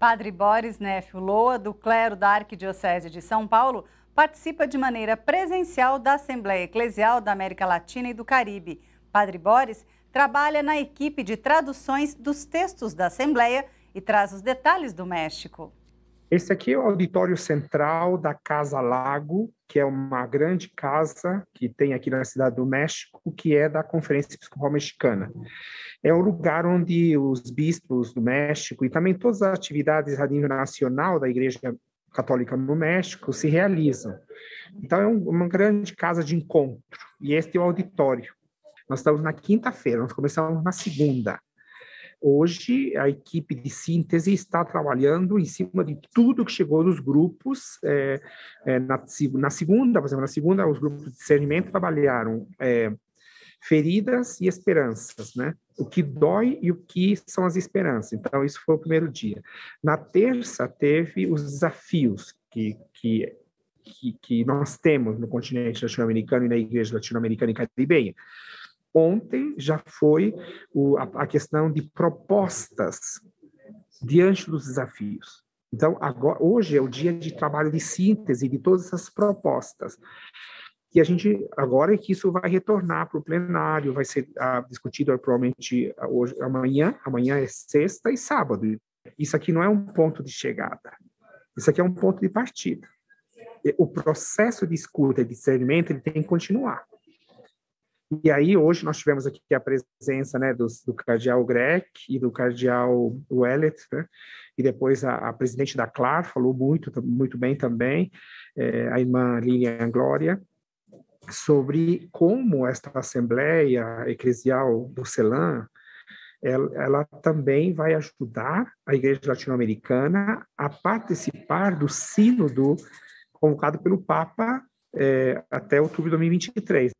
Padre Boris Neff Loa, do clero da Arquidiocese de São Paulo, participa de maneira presencial da Assembleia Eclesial da América Latina e do Caribe. Padre Boris trabalha na equipe de traduções dos textos da Assembleia e traz os detalhes do México. Esse aqui é o auditório central da Casa Lago, que é uma grande casa que tem aqui na cidade do México, que é da Conferência Episcopal Mexicana. É um lugar onde os bispos do México e também todas as atividades a nível nacional da Igreja Católica no México se realizam. Então, é uma grande casa de encontro, e este é o auditório. Nós estamos na quinta-feira, nós começamos na segunda. Hoje, a equipe de síntese está trabalhando em cima de tudo que chegou dos grupos. É, é, na, na, segunda, por exemplo, na segunda, os grupos de discernimento trabalharam é, feridas e esperanças, né? O que dói e o que são as esperanças. Então, isso foi o primeiro dia. Na terça, teve os desafios que, que, que, que nós temos no continente latino-americano e na igreja latino-americana e caribenha. Ontem já foi o, a, a questão de propostas diante dos desafios. Então, agora, hoje é o dia de trabalho de síntese de todas essas propostas. E a gente, agora é que isso vai retornar para o plenário, vai ser ah, discutido provavelmente hoje, amanhã, amanhã é sexta e sábado. Isso aqui não é um ponto de chegada, isso aqui é um ponto de partida. O processo de escuta e discernimento ele tem que continuar. E aí, hoje, nós tivemos aqui a presença né, do, do cardeal Grec e do cardeal Wellet, né? e depois a, a, presidente da CLAR falou muito, muito bem também, é, a irmã Lilian Glória, sobre como esta Assembleia Eclesial do CELAM, ela, ela, também vai ajudar a Igreja Latino-Americana a participar do sínodo convocado pelo Papa é, até outubro de 2023.